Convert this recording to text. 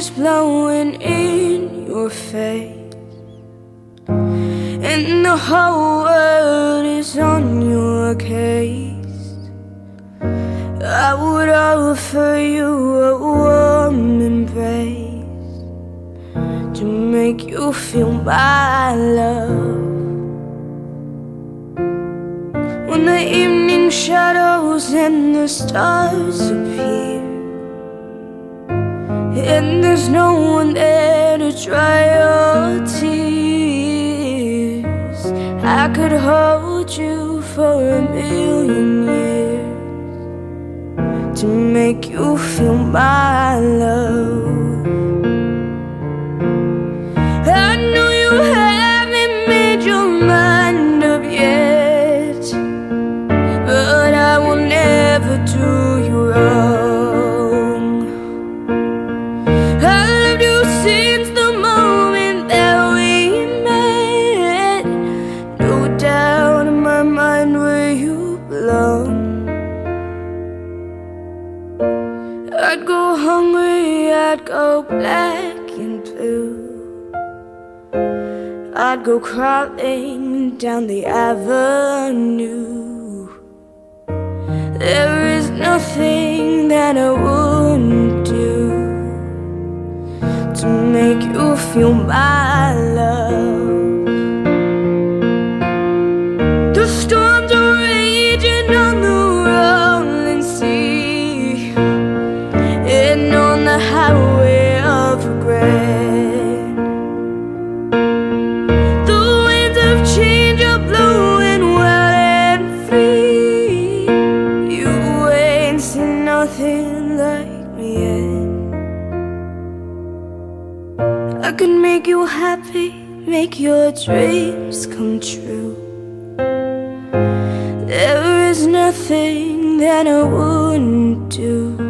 is blowing in your face And the whole world is on your case I would offer you a warm embrace To make you feel my love. When the evening shadows and the stars appear and there's no one there to dry your tears. I could hold you for a million years To make you feel my love I'd go hungry, I'd go black and blue I'd go crawling down the avenue There is nothing that I wouldn't do to make you feel my love. Highway of regret. The winds of change are blowing wild and free. You ain't seen nothing like me yet. I can make you happy, make your dreams come true. There is nothing that I wouldn't do.